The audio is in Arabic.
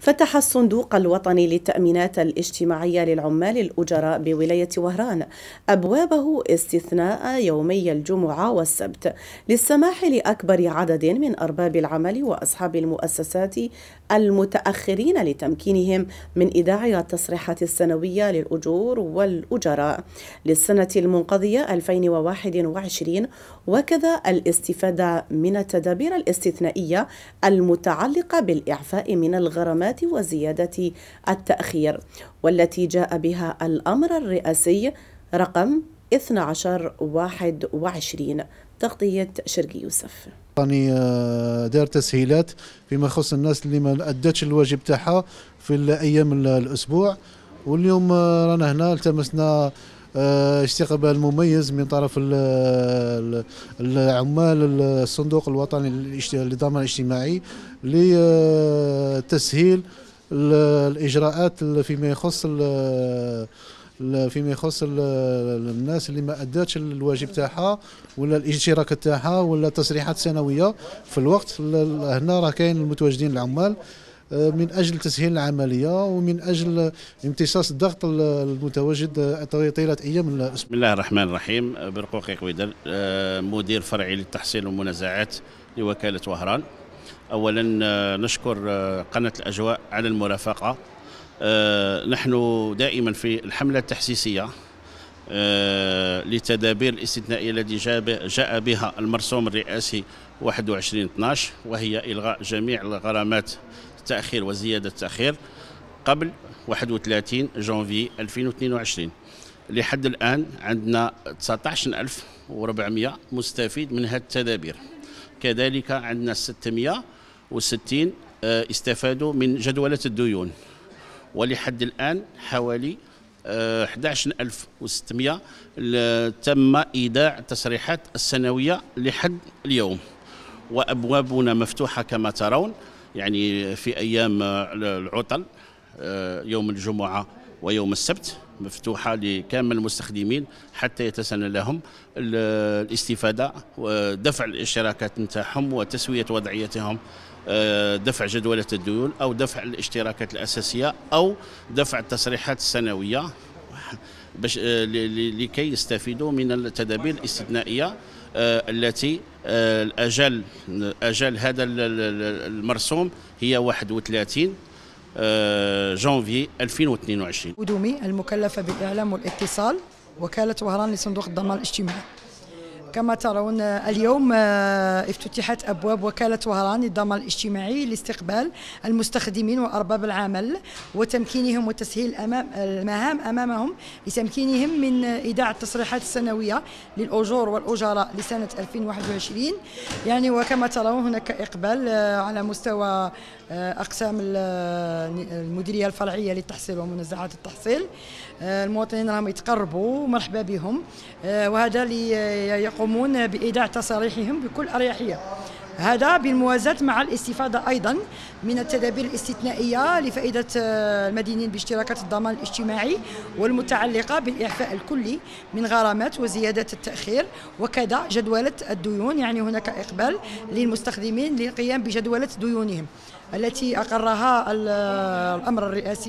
فتح الصندوق الوطني للتأمينات الاجتماعية للعمال الأجراء بولاية وهران أبوابه استثناء يومي الجمعة والسبت للسماح لأكبر عدد من أرباب العمل وأصحاب المؤسسات المتأخرين لتمكينهم من إيداع التصريحات السنوية للأجور والأجراء. للسنة المنقضية 2021 وكذا الاستفادة من التدابير الاستثنائية المتعلقة بالإعفاء من الغرامات وزيادة التأخير والتي جاء بها الأمر الرئاسي رقم 1221 تغطية شرقي يوسف. راني آه، دار تسهيلات فيما يخص الناس اللي ما أدتش الواجب تاعها في الأيام الأسبوع. واليوم آه، رانا هنا التمسنا استقبال مميز من طرف العمال الصندوق الوطني للضمان الاجتماعي لتسهيل الإجراءات فيما يخص فيما يخص الناس اللي ما أداتش الواجب تاعها ولا الاشتراك تاعها ولا التصريحات السنويه في الوقت هنا راه كاين المتواجدين العمال. آه، من أجل تسهيل العملية ومن أجل امتصاص الضغط المتواجد طيلة أيام بسم الله الرحمن الرحيم. برقوقي قويدر آه، مدير فرعي للتحصيل والمنازعات لوكالة وهران. اولا آه، نشكر قناة الأجواء على المرافقة. نحن دائما في الحملة التحسيسية لتدابير الاستثنائيه التي جاء بها المرسوم الرئاسي 21 12 وهي إلغاء جميع الغرامات التأخير وزيادة التأخير قبل 31 جونفي 2022 لحد الآن عندنا 19400 مستفيد من هذه التدابير. كذلك عندنا 660 آه، استفادوا من جدولة الديون. ولحد الآن حوالي 11600 آه، تم إيداع التصريحات السنوية لحد اليوم. وأبوابنا مفتوحة كما ترون. يعني في أيام العطل آه، يوم الجمعة ويوم السبت مفتوحة لكامل المستخدمين حتى يتسنى لهم الاستفادة ودفع الاشتراكات نتاعهم وتسوية وضعيتهم آه، دفع جدولة الديون أو دفع الاشتراكات الأساسية أو دفع التصريحات السنوية باش آه، لكي يستفيدوا من التدابير الاستثنائية آه، التي آه، الاجال اجال هذا المرسوم هي 31 جانفي 2022 قدومي المكلفة بالاعلام والاتصال وكالة وهران لصندوق الضمان الاجتماعي. كما ترون اليوم آه، افتتحت أبواب وكالة وهران للضمان الاجتماعي لاستقبال المستخدمين وأرباب العمل وتمكينهم وتسهيل امام المهام أمامهم لتمكينهم من إيداع التصريحات السنوية للأجور والأجراء لسنة 2021 يعني وكما ترون هناك إقبال آه، على مستوى آه، أقسام المديرية الفرعية للتحصيل ومنازعات التحصيل. المواطنين راهم يتقربوا مرحبا بهم. وهذا يقومون بإيداع تصاريحهم بكل أريحية. هذا بالموازاة مع الاستفادة أيضا من التدابير الاستثنائية لفائدة آه، المدينين باشتراكات الضمان الاجتماعي والمتعلقة بالإعفاء الكلي من غرامات وزيادة التأخير وكذا جدولة الديون. يعني هناك إقبال للمستخدمين للقيام بجدولة ديونهم التي أقرها الأمر الرئاسي.